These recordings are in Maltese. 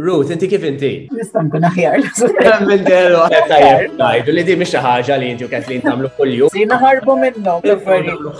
Ruth, inti kif inti? Nista' nkun aħjar. Minn delu tajjeb tajdu li di mhix xi ħaġa li inti u Kathleen tagħmlu kuljum. Si naħarbu minnhom.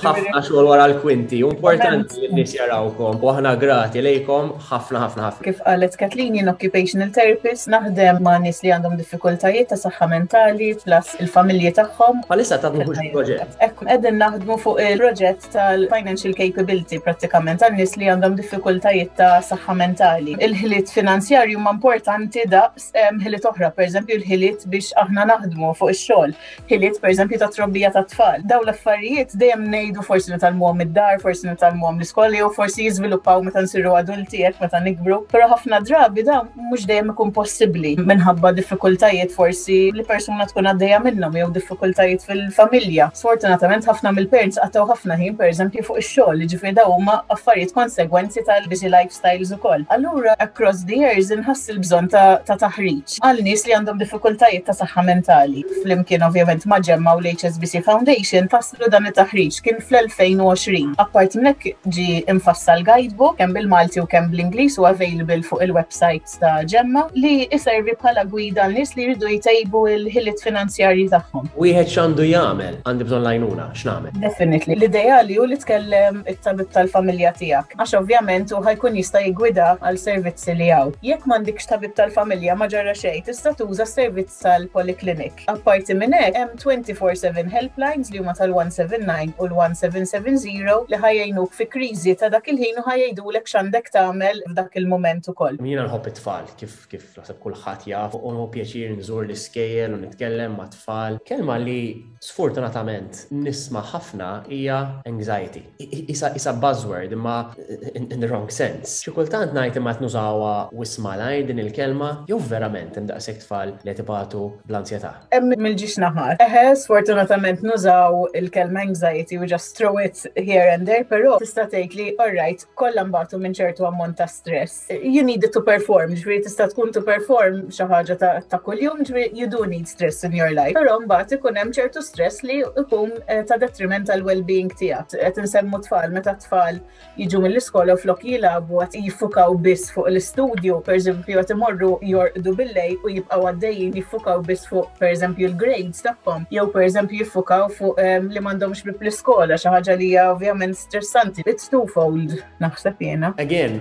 Ħafna xogħol wara l-kwinti, importanti li nies jarawkom u aħna grati lejkom ħafna ħafna ħafna. Kif qalet Kathleen jien occupational therapist naħdem ma' nies li għandhom diffikultajiet ta' saħħa mentali plus il-familji tagħhom. Għalissa ta' mhux proġett. Ekku qegħdin naħdmu fuq il-proġett tal-financial capability prattikament għal nies li għandhom diffikultajiet ta' saħħa mentali. Il-ħiliet finanzjarju ma' importanti daqs ħiliet oħra, pereżempju l-ħiliet biex aħna naħdmu fuq ix-xogħol, ħiliet pereżempju ta' trobbija ta' tfal. Daw l-affarijiet dejjem ngħidu forsi nitalmuhom id-dar, forsi nitalmuhom l-iskola jew forsi jiżviluppaw meta nsiru adulti jekk meta nikbru, però ħafna drabi dawn mhux dejjem ikun possibbli minħabba diffikultajiet forsi li persuna tkun għaddejja minnhom jew diffikultajiet fil-familja. Sfortunatament ħafna mill-parents qattaw ħafna ħin pereżempju fuq ix-xogħol, ġifieri daw huma affarijiet konsegwenzi tal-busy lifestyles ukoll. Allura across the years inħass il-bżonn ta' taħriġ għal nies li għandhom diffikultajiet ta' saħħa mentali. Flimkien ovvjament ma' ġemma u l-HSBC Foundation tas Tlu dan it-taħriġ kien fl-2020. Apparti minn hekk ġi imfassal guidebook kemm bil-Malti u kemm bl-Ingliż u available fuq il-website ta' Ġemma li iservi bħala gwida għal nies li jridu jtejbu l-ħiliet finanzjarji tagħhom. Wieħed x'għandu jagħmel? Għandi bżonn l-għajnuna, x'nagħmel? Definitely. L-ideali hu li tkellem it-tabib tal-familja tiegħek għax ovvjament hu ħajkun jista' jiggwida għal servizzi li hawn. Jekk m'għandikx tabib tal-familja ma ġara xejn, tista' tuża s-servizzi sal-poliklinik. Apparti minn hekk, hemm 24/7 helplines li huma tal-179 u l-1770 li ħa jgħinuk fi kriżi ta' dak il-ħin u ħa jgħidulek x'għandek tagħmel f'dak il-mument ukoll. Jiena nħobb it-tfal, kif kif naħseb kulħadd jaf, u hu pjaċir nżur l-iskejjel u nitkellem mat-tfal. Kelma li sfortunatament nisma ħafna hija anxiety. Isa buzzword imma in the wrong sense. Xi kultant ngħid imma qed nużawha wis malajr din il-kelma jew verament hemm daqshekk tfal li qed ibatu bl-anzjetà? Hemm mill-ġiex naħat. Eħe, sfortunatament nużaw il-kelma anxiety u just throw it here and there, però tista' tgħid li all right, kollha nbatu minn ċertu ammont ta' stress. you need it to perform, ġviri tista' tkun to perform xi ħaġa ta' kuljum, ġviri you do need stress in your life. Però mbagħad ikun hemm ċertu stress li jkun eh, ta' detriment tal well-being tiegħek. Qed insemmu tfal meta tfal jiġu mill-iskola flok jilagħbu qed jiffukaw biss fuq l-istudju, pereżempju qed imorru jorqdu billej u jibqgħu għaddejjin jiffukaw biss fuq pereżempju l-grades tagħhom, jew pereżempju jiffukaw fuq eh, li m'għandhomx bib l-iskola, xi ħaġa li hija ovvjament stressanti. It's twofold naħseb jiena. Again,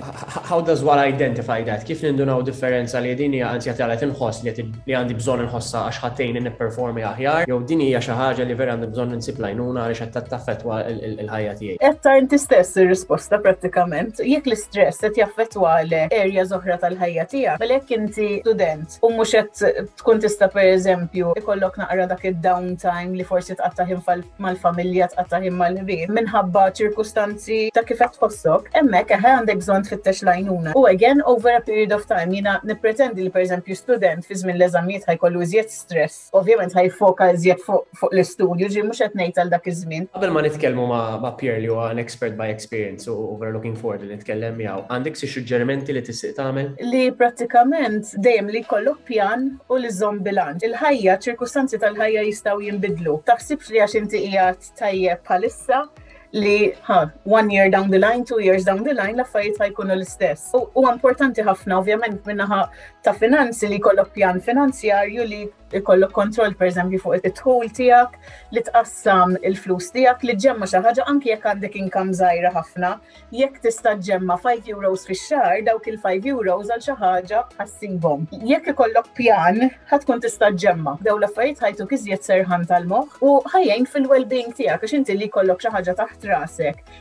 how does one identify that? Kif nindunaw differenza li din hija anzjat għalet inħoss li għandi bżonn inħossha għax ħattejn nipperformi aħjar, jew din hija xi ħaġa li vera għandi bżonn insib lajnuna għaliex qed taffettwa l-ħajja tiegħi. Qed ta' inti stess ir-risposta prattikament, jekk l-istress qed jaffettwa l erja oħra tal-ħajja tiegħek, mela jekk inti student u mhux qed Tkun tista' pereżempju jkollok naqra dak id-down time li forsi tqatta' ħin mal-familja, tqatta' ħin mal-ħbieb minħabba ċirkustanzi ta' kif qed tħossok, hemmhekk eħe għandek bżonn tfittex l-għajnuna. U again over a period of time. Jiena nippretendi li pereżempju student fi żmien l-eżamijiet ħa jkollu iżjed stress, ovvjament ħa jiffoka iżjed fuq fuq l-istudju, ġi mhux qed ngħid għal dak iż-żmien. Qabel ma nitkellmu ma' Pierre li huwa an expert by experience u over looking forward li nitkellem miegħu, għandek xi suġġerimenti li tisiq tagħmel? Li prattikament dejjem li jkollok pjan u li żomm bilanċ. Il-ħajja, ċirkustanzi tal-ħajja jistgħu jinbidlu. Taħsibx li għax inti qiegħed tajjeb bħalissa li ha, one year down the line, two years down the line, l-affarijiet ħajkunu l-istess. U importanti ħafna, ovvjament, minnaħa ta' finanzi li kollok pjan finanzjarju li ikollok kontroll pereżempju fuq id-dħul tiegħek, li tqassam il-flus tiegħek, li ġemma xi ħaġa anki jekk għandek inkam żgħira ħafna, jekk tista' ġemma 5 euros fix-xahar, dawk il-5 euros għal xi ħaġa ħassibhom. Jekk ikollok pjan, ħad tkun tista' ġemma. Daw l-affarijiet ħajtu iżjed serħan tal-moħħ u ħajjin fil-well-being tiegħek għax inti li jkollok xi ħaġa taħt rasek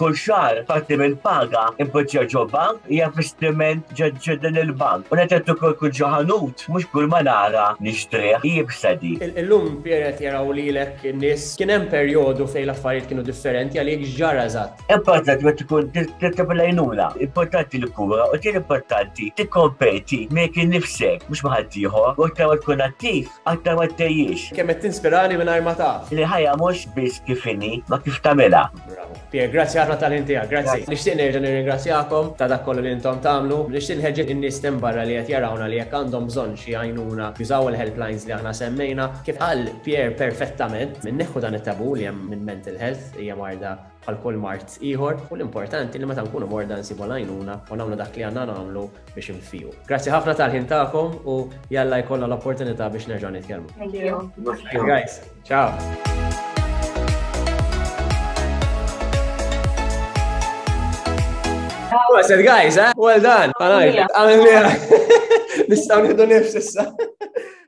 Kull xahar parti mill-paga impoġġija ġo bank hija investiment ġodġedden il-bank u netgħet ukoll kull ġo ħanut mhux kull ma nara nixtrih. Iebsa di. Illum biered jaraw lilek in-nies. Kien hemm perjodu fejn l-affarijiet kienu differenti għalik x'ġara eżatt? Importanti meta tkun titlab l-għajnuna. Importanti l-kura u tieni importanti tikkompeti miegħek innifsek mhux ma' ħaddieħor u aktar ma tkun attiv aktar ma ttejjiex. Kemm qed tinspirani mingħajr ma taf. Li l-ħajja mhux biss kif inhi ma kif tagħmilha. Bravo. Pier, grazzi ħafna tal-ħin tiegħek, grazzi. Nixtieq nerġa' nirringrazzjakom ta' dak kollu li intom tagħmlu. Nixtieq nħeġġeġ in-nies tem barra li qed jarawna li jekk għandhom bżonn xi għajnuna jużaw il-helplines li aħna semmejna. Kif qal Pier perfettament, minn neħħu dan it-tabu li hemm minn mental health hija marda bħal kull mart ieħor u l-importanti li meta nkunu morda nsibu l-għajnuna u nagħmlu dak li għandna nagħmlu biex infiju. Grazzi ħafna tal-ħin tagħkom u jalla jkollna l-opportunità biex nerġa' nitkellmu. Thank you. Guys. Ciao! Well said, guys, eh? Well done. Għamil Nistaw nħidu nifs issa.